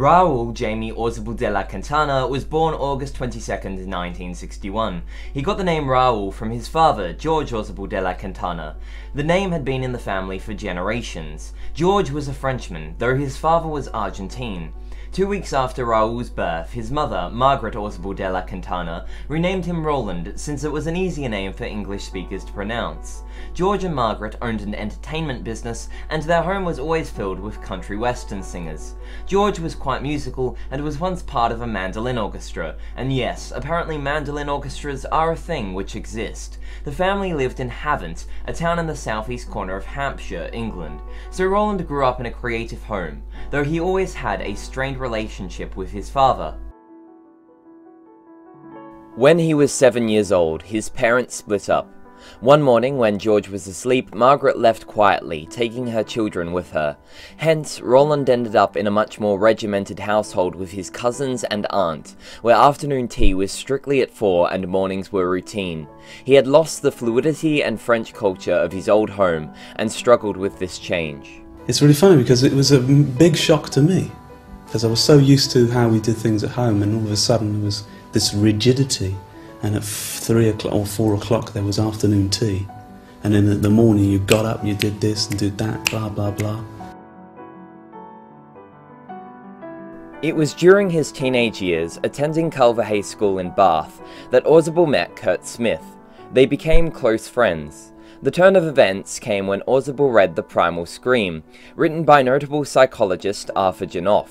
Raoul Jamie Orzabal de la was born August 22, 1961. He got the name Raul from his father, George Orzabal de la. The name had been in the family for generations. George was a Frenchman, though his father was Argentine. Two weeks after Raul's birth, his mother, Margaret Orzabal de la Quintana, renamed him Roland since it was an easier name for English speakers to pronounce. George and Margaret owned an entertainment business, and their home was always filled with country western singers. George was quite musical and was once part of a mandolin orchestra, and yes, apparently mandolin orchestras are a thing which exist. The family lived in Havant, a town in the southeast corner of Hampshire, England, so Roland grew up in a creative home, though he always had a strained relationship with his father. When he was seven years old, his parents split up. One morning, when George was asleep, Margaret left quietly, taking her children with her. Hence, Roland ended up in a much more regimented household with his cousins and aunt, where afternoon tea was strictly at four and mornings were routine. He had lost the fluidity and French culture of his old home and struggled with this change. It's really funny because it was a big shock to me because I was so used to how we did things at home, and all of a sudden there was this rigidity. And at three o'clock or four o'clock there was afternoon tea, and then in the morning you got up, you did this and did that, blah blah blah. It was during his teenage years, attending Culverhay School in Bath, that Orzabal met Curt Smith. They became close friends. The turn of events came when Orzabal read The Primal Scream, written by notable psychologist Arthur Janov.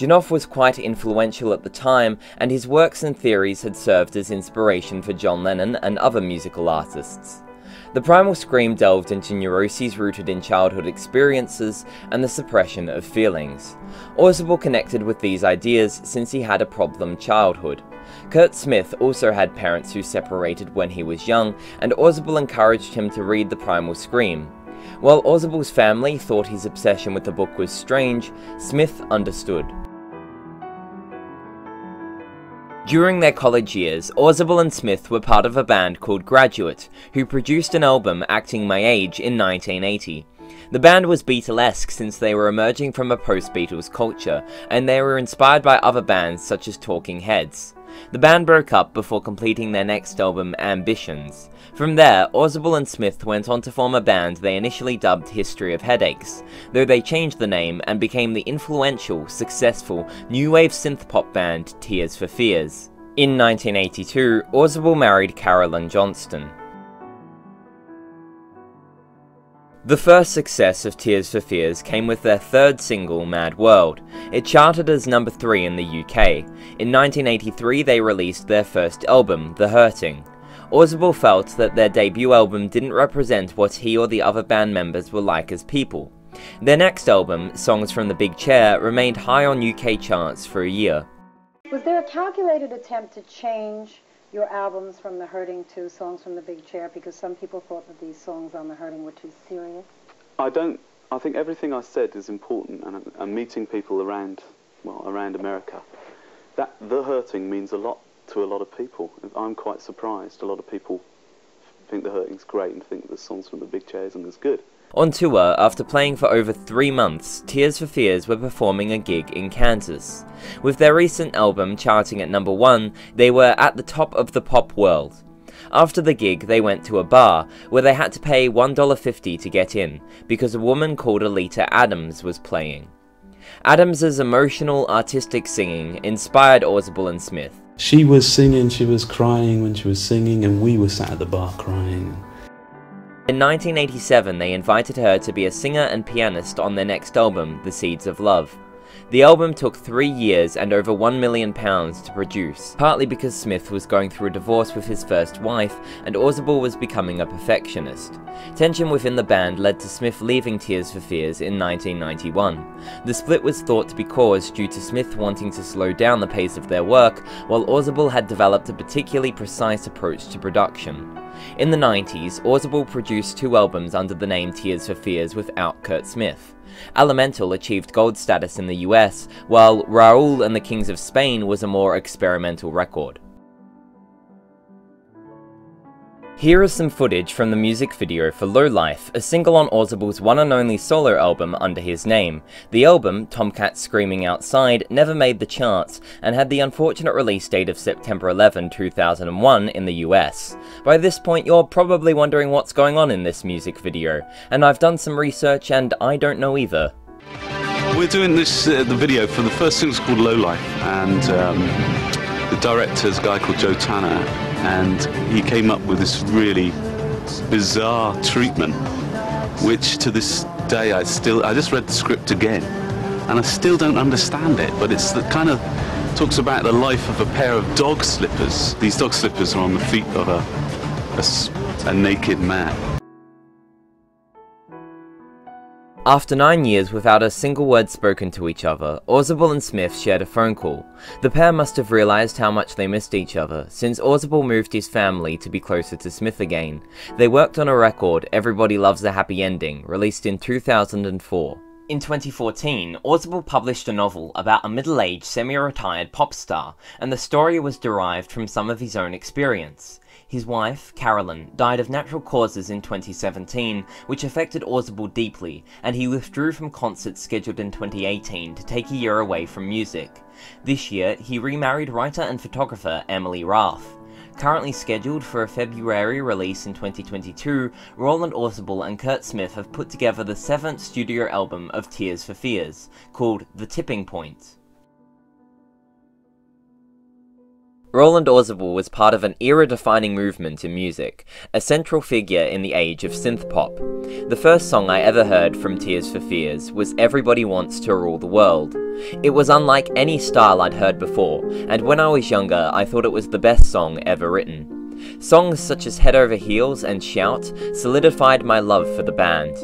Janov was quite influential at the time, and his works and theories had served as inspiration for John Lennon and other musical artists. The Primal Scream delved into neuroses rooted in childhood experiences and the suppression of feelings. Orzabal connected with these ideas since he had a problem childhood. Curt Smith also had parents who separated when he was young, and Orzabal encouraged him to read The Primal Scream. While Orzabal's family thought his obsession with the book was strange, Smith understood. During their college years, Orzabal and Smith were part of a band called Graduate, who produced an album Acting My Age in 1980. The band was Beatlesque since they were emerging from a post-Beatles culture, and they were inspired by other bands such as Talking Heads. The band broke up before completing their next album, Ambitions. From there, Orzabal and Smith went on to form a band they initially dubbed History of Headaches, though they changed the name and became the influential, successful, new wave synth pop band Tears for Fears. In 1982, Orzabal married Caroline Johnston. The first success of Tears for Fears came with their third single, Mad World. It charted as number 3 in the UK. In 1983 they released their first album, The Hurting. Orzabal felt that their debut album didn't represent what he or the other band members were like as people. Their next album, Songs from the Big Chair, remained high on UK charts for a year. Was there a calculated attempt to change your albums from The Hurting to Songs from the Big Chair because some people thought that these songs on The Hurting were too serious? I don't. I think everything I said is important, and I'm meeting people around, well, around America. That The Hurting means a lot to a lot of people. I'm quite surprised. A lot of people think The Hurting's great and think the songs from the Big Chair as good. On tour, after playing for over three months, Tears for Fears were performing a gig in Kansas. With their recent album charting at number one, they were at the top of the pop world. After the gig, they went to a bar, where they had to pay $1.50 to get in, because a woman called Oleta Adams was playing. Adams's emotional, artistic singing inspired Orzabal and Smith. She was singing, she was crying when she was singing, and we were sat at the bar crying. In 1987, they invited her to be a singer and pianist on their next album, The Seeds of Love. The album took three years and over £1 million to produce, partly because Smith was going through a divorce with his first wife and Orzabal was becoming a perfectionist. Tension within the band led to Smith leaving Tears for Fears in 1991. The split was thought to be caused due to Smith wanting to slow down the pace of their work, while Orzabal had developed a particularly precise approach to production. In the 90s, Orzabal produced two albums under the name Tears for Fears without Curt Smith. Elemental achieved gold status in the US, while Raoul and the Kings of Spain was a more experimental record. Here is some footage from the music video for Low Life, a single on Orzabal's one and only solo album under his name. The album, Tomcats Screaming Outside, never made the charts, and had the unfortunate release date of September 11, 2001 in the US. By this point you're probably wondering what's going on in this music video, and I've done some research and I don't know either. We're doing this, uh, the video for the first single called Low Life, and um, the director is a guy called Joe Tanner, and he came up with this really bizarre treatment, which to this day I still, I just read the script again, and I still don't understand it, but it's the kind of, talks about the life of a pair of dog slippers. These dog slippers are on the feet of a, a, a naked man. After nine years without a single word spoken to each other, Orzabal and Smith shared a phone call. The pair must have realised how much they missed each other, since Orzabal moved his family to be closer to Smith again. They worked on a record, Everybody Loves a Happy Ending, released in 2004. In 2014, Orzabal published a novel about a middle-aged, semi-retired pop star, and the story was derived from some of his own experience. His wife, Caroline, died of natural causes in 2017, which affected Orzabal deeply, and he withdrew from concerts scheduled in 2018 to take a year away from music. This year, he remarried writer and photographer Emily Rath. Currently scheduled for a February release in 2022, Roland Orzabal and Curt Smith have put together the seventh studio album of Tears for Fears, called The Tipping Point. Roland Orzabal was part of an era-defining movement in music, a central figure in the age of synth-pop. The first song I ever heard from Tears for Fears was Everybody Wants to Rule the World. It was unlike any style I'd heard before, and when I was younger I thought it was the best song ever written. Songs such as Head Over Heels and Shout solidified my love for the band.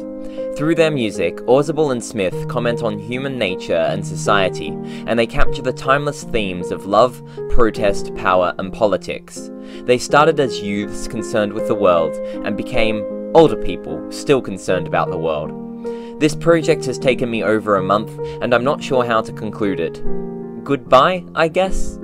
Through their music, Orzabal and Smith comment on human nature and society, and they capture the timeless themes of love, protest, power, and politics. They started as youths concerned with the world, and became older people still concerned about the world. This project has taken me over a month, and I'm not sure how to conclude it. Goodbye, I guess?